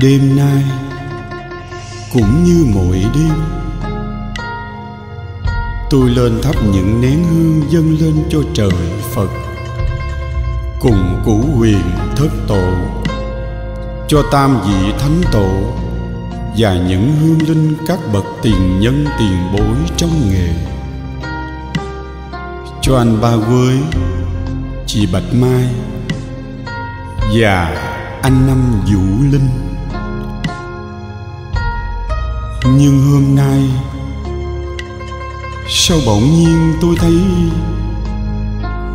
đêm nay, cũng như mọi đêm. Tôi lên thắp những nén hương dâng lên cho trời phật, cùng củ huyền thất tổ, cho tam vị thánh tổ, và những hương linh các bậc tiền nhân tiền bối trong nghề. Cho anh ba quế chị bạch mai, và anh năm vũ linh. Nhưng hôm nay. Sao bỗng nhiên tôi thấy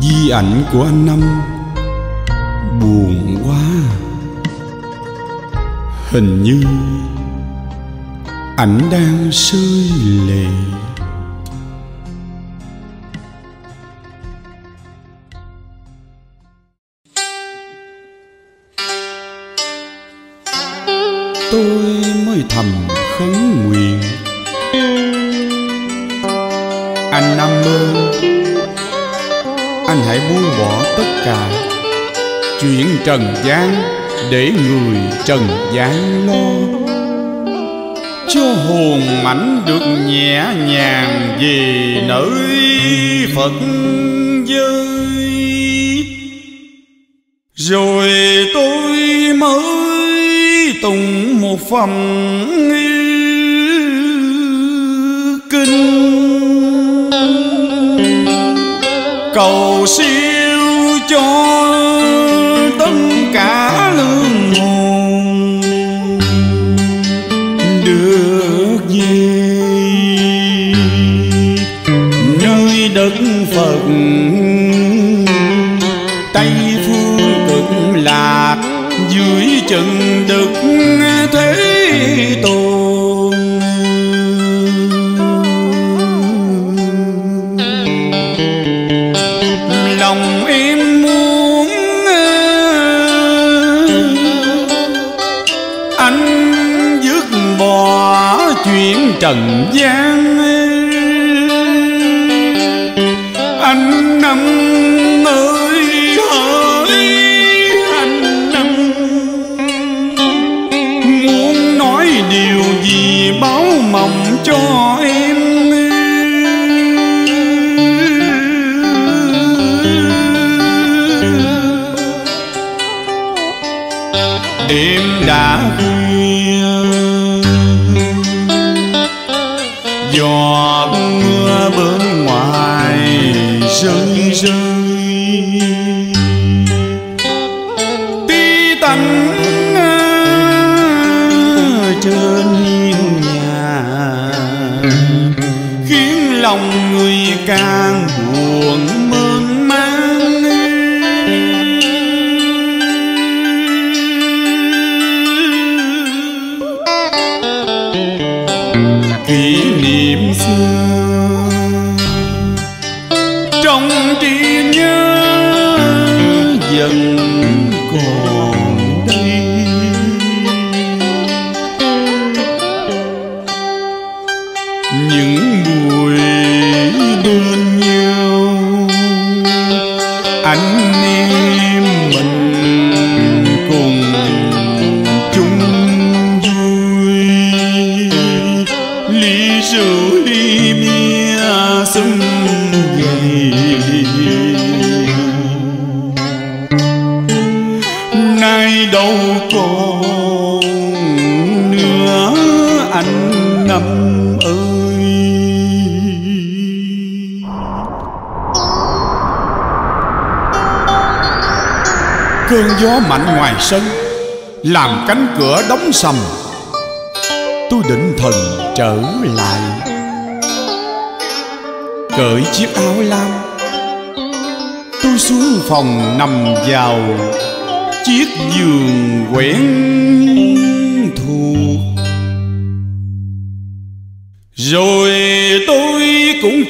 di ảnh của anh năm buồn quá? Hình như ảnh đang rơi lệ. Tôi mới thầm khấn nguyện. Anh năm mơ, anh hãy buông bỏ tất cả chuyện trần gian để người trần gian lo. Cho hồn mảnh được nhẹ nhàng về nơi phật giới. Rồi tôi mới tùng một phẩm kinh cầu siêu cho tất cả lương hồn được về nơi đất phật tây phương cực lạc, dưới chân đức đêm đã khuya. Giọt mưa bên ngoài rơi rơi tí tắn trên hiên nhà, khiến lòng người càng trong trí nhớ dần còn cơn gió mạnh ngoài sân, làm cánh cửa đóng sầm. Tôi định thần trở lại. Cởi chiếc áo lam, tôi xuống phòng nằm vào. Chiếc giường quen thuộc. Rồi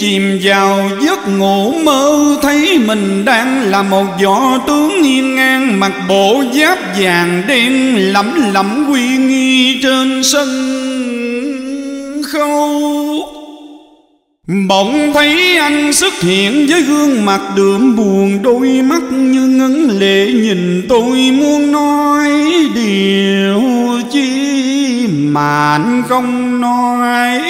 chìm vào giấc ngủ mơ, Thấy mình đang là một võ tướng yên ngang, Mặc bộ giáp vàng đen lẫm lẫm uy nghi trên sân khấu. Bỗng thấy anh xuất hiện với gương mặt đượm buồn, Đôi mắt như ngấn lệ, nhìn tôi muốn nói điều chi mà anh không nói.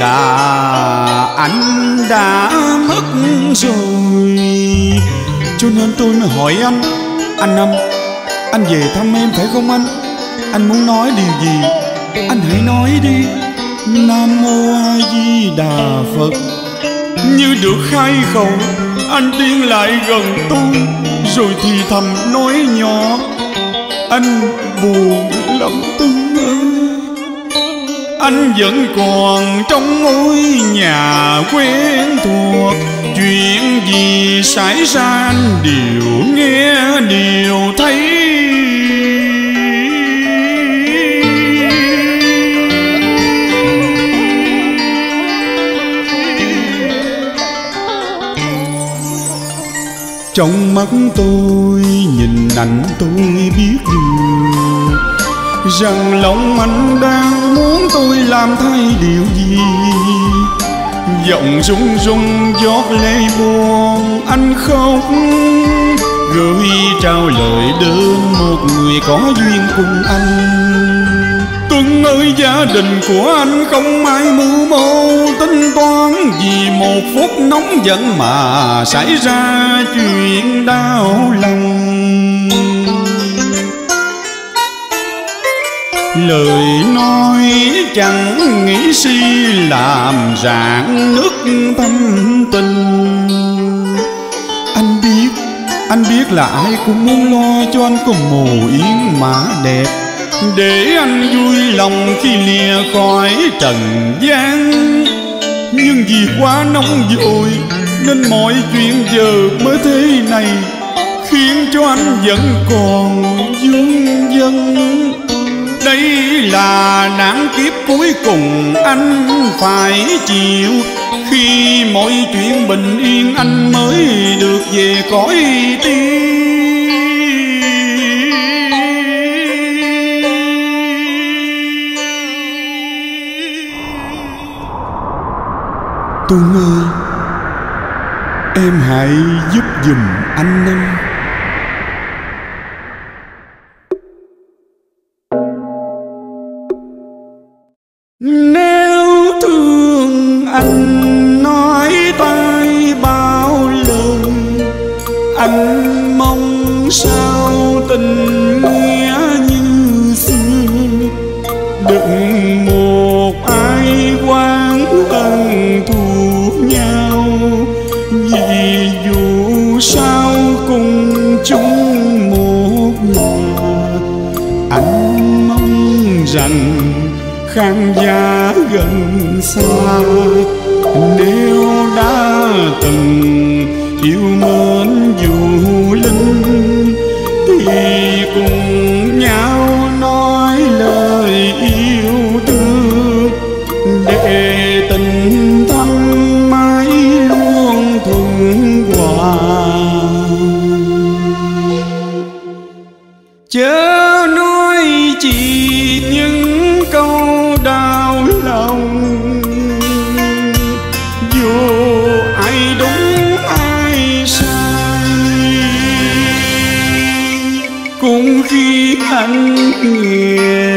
Là anh đã mất rồi. Cho nên tôi mới hỏi anh anh năm anh về thăm em phải không anh? Anh muốn nói điều gì? Anh hãy nói đi. Nam mô a di đà phật. Như được khai khẩu, anh tiến lại gần tôi, rồi thì thầm nói nhỏ. Anh buồn lắm tôi ơi anh vẫn còn trong ngôi nhà quen thuộc. Chuyện gì xảy ra anh đều nghe, đều thấy. Trong mắt tôi nhìn ảnh tôi biết được rằng lòng anh đang muốn tôi làm thay điều gì? Giọng rung rung giót lệ buồn, anh khóc. Gửi trao lời đơn một người có duyên cùng anh. Tuấn ơi gia đình của anh không ai mưu mô, tính toán Vì một phút nóng giận mà xảy ra chuyện đau lòng. Lời nói chẳng nghĩ si làm rạng nước tâm tình. Anh biết, anh biết là ai cũng muốn lo cho anh có mồ yến mã đẹp. Để anh vui lòng khi lìa khỏi trần gian. Nhưng vì quá nóng vội Nên mọi chuyện giờ mới thế này Khiến cho anh vẫn còn vương dân đây là nạn kiếp cuối cùng, anh phải chịu. Khi mọi chuyện bình yên, anh mới được về cõi tiên. Tu ơi, Em hãy giúp giùm anh Năm rằng khán giả gần xa nếu đã từng yêu mến dù hạnh hiền.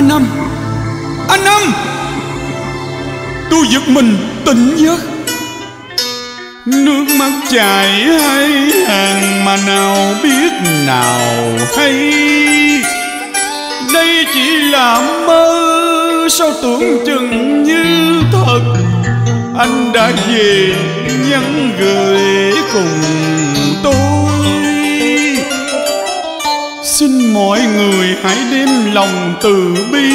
Anh năm anh năm tôi giật mình tỉnh giấc. Nước mắt chảy hay hàng mà nào biết nào hay. Đây chỉ là mơ, sao tưởng chừng như thật. Anh đã về nhắn gửi cùng tôi xin mọi người hãy đem lòng từ bi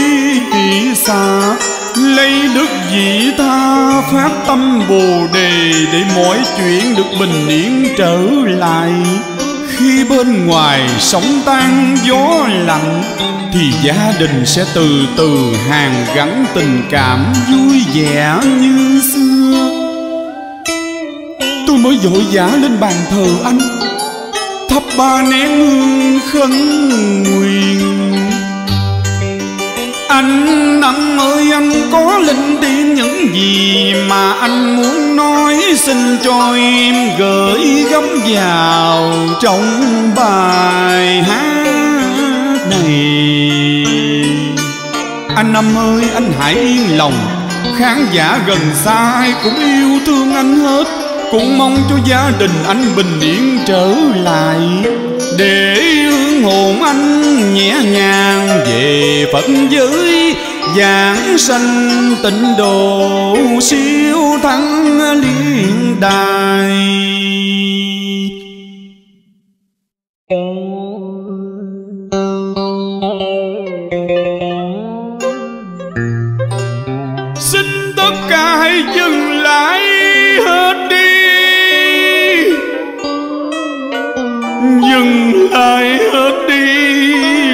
hỷ xả. Lấy đức vị tha phát tâm bồ đề để mọi chuyện được bình yên trở lại. Khi bên ngoài sóng tan gió lạnh, thì gia đình sẽ từ từ hàn gắn tình cảm vui vẻ như xưa. Tôi mới vội vã lên bàn thờ anh ba nén hương khấn nguyện anh anh ơi, anh có linh tiên những gì mà anh muốn nói? Xin cho em gửi gắm vào trong bài hát này. Anh năm ơi, anh hãy yên lòng. Khán giả gần xa ai cũng yêu thương anh hết cũng mong cho gia đình anh bình yên trở lại. Để hương hồn anh nhẹ nhàng về phật giới, giảng sanh tịnh độ siêu thắng liên đài. Xin tất cả hãy dừng lại. Ai hết đi,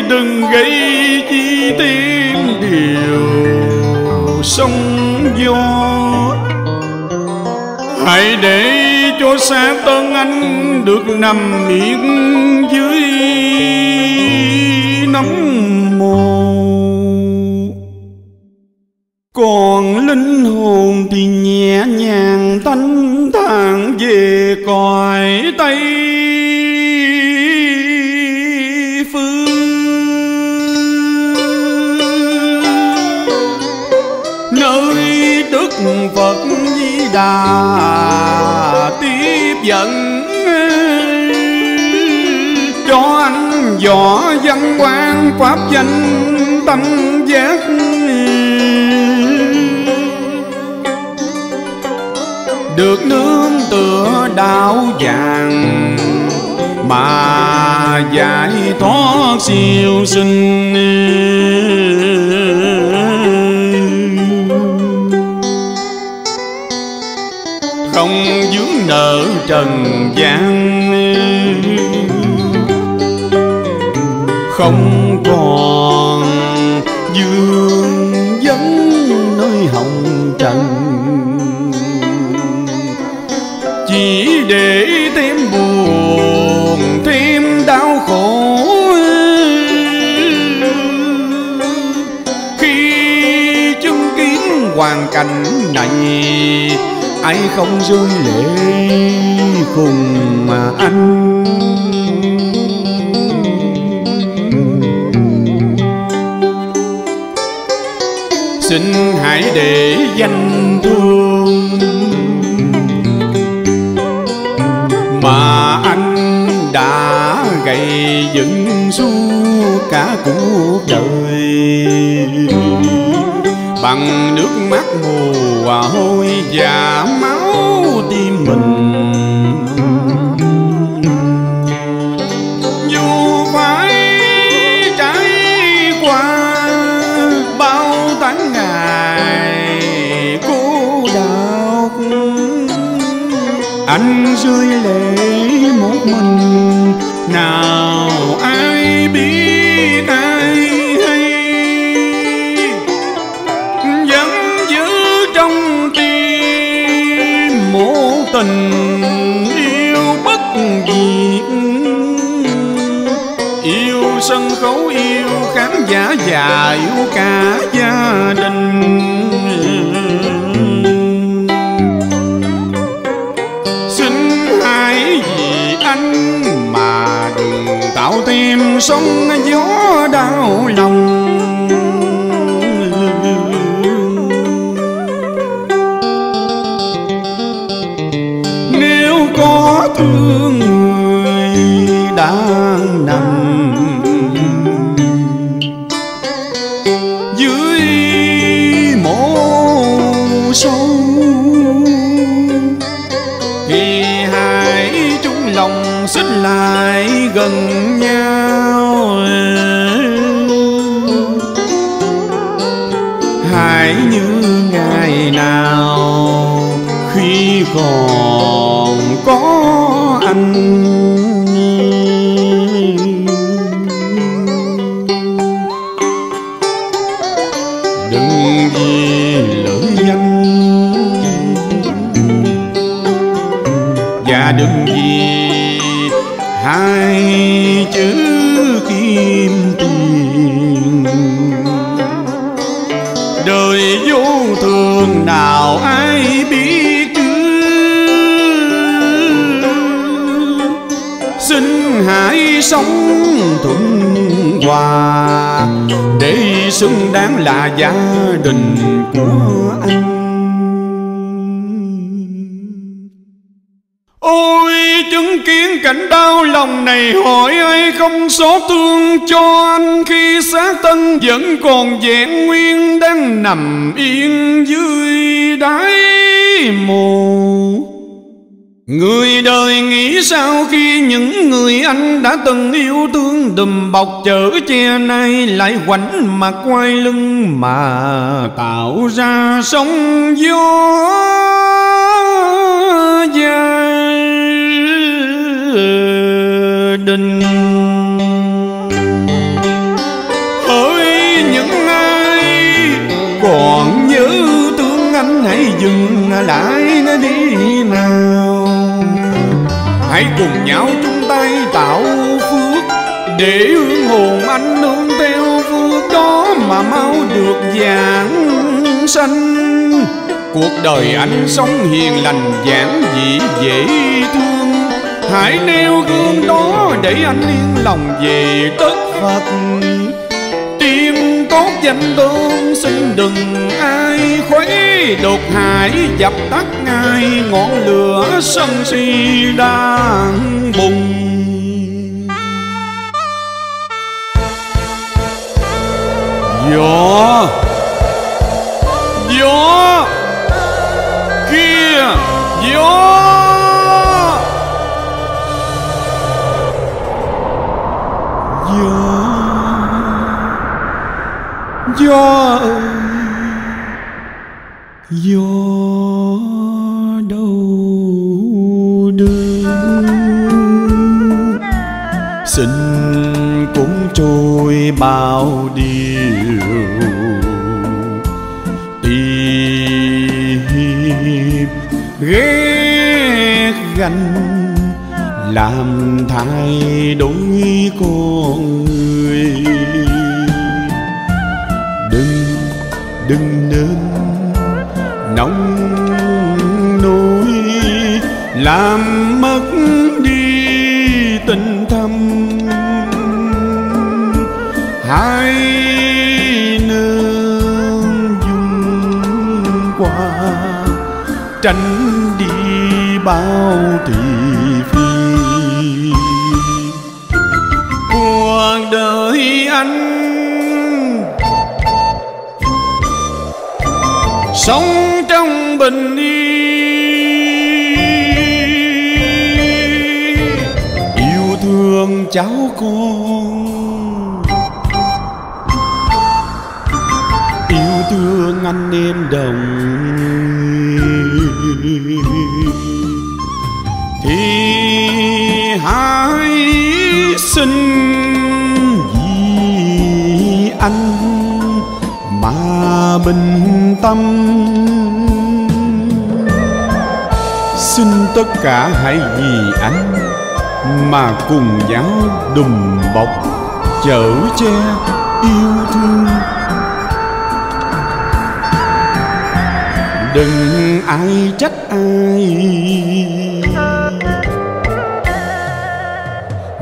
đừng gây chi tiếng điều sông gió. Hãy để cho xa tân anh được nằm miệng dưới cho anh võ văn quan, pháp danh, tâm giác. Được nương tựa đạo vàng, mà giải thoát siêu sinh. Không dướng nợ trần gian không còn. Dương vấn nơi hồng trần. Chỉ để thêm buồn, thêm đau khổ. Khi chứng kiến hoàn cảnh này, ai không rơi lệ cùng mà anh? Xin hãy để danh thương. Mà anh đã gây dựng suốt cả cuộc đời. Bằng nước mắt mù và hôi và máu tim mình và yêu cả gia đình. Xin hãy vì anh mà đừng tạo thêm sóng gió đau lòng. Gần nhau hãy như ngày nào khi còn có anh sống thuận hòa để xứng đáng là gia đình của anh. Ôi, chứng kiến cảnh đau lòng này hỏi ai không xót thương cho anh Khi xác thân vẫn còn vẹn nguyên đang nằm yên dưới đáy mồ. Người đời nghĩ sao khi những người anh đã từng yêu thương đùm bọc chở che nay lại quảnh mặt quay lưng mà tạo ra sóng gió gia đình. Hỡi những ai còn nhớ thương anh hãy dừng lại đi hãy cùng nhau chung tay tạo phước, để hương hồn anh nương theo phước đó mà mau được giảng sanh. Cuộc đời anh sống hiền lành, giản dị, dễ thương. Hãy nêu gương đó để anh yên lòng về đất Phật. Tim tốt danh tôn, xin đừng Đột hải dập tắt ngay ngọn lửa sân si đang bùng. Gió Gió kia, gió. Gió gió ơi gió đâu đơn xin cũng trôi bao điều. Tìm ghét ganh làm thay đổi con người. Làm mất đi tình thâm. Hai nương dung qua, tránh đi bao thị phi. Cuộc đời anh sống trong bình yên. Cháu con. Yêu thương anh em đồng thì hãy xin vì anh mà bình tâm. Xin tất cả hãy vì anh mà cùng nhau đùm bọc chở che yêu thương. Đừng ai trách ai.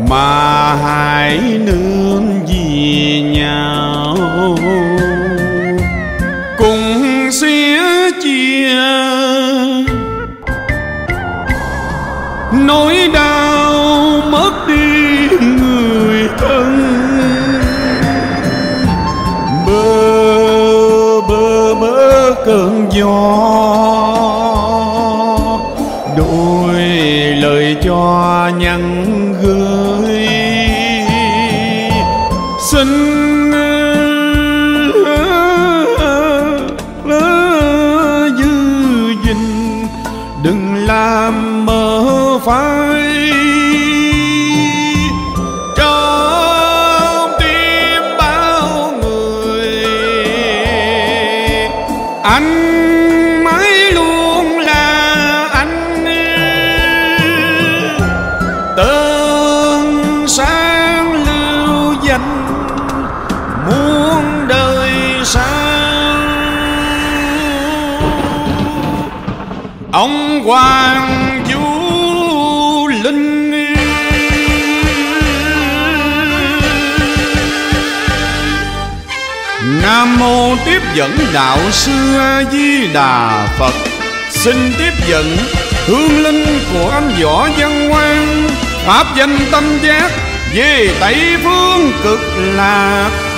Mà hãy nương vì nhau. Cùng xía chia nỗi đau mất đi người thân. Đời sau ông hoàng vũ linh. Nam mô tiếp dẫn đạo sư A Di Đà Phật. Xin tiếp dẫn hương linh của anh võ văn quan pháp danh tâm giác về tây phương cực lạc.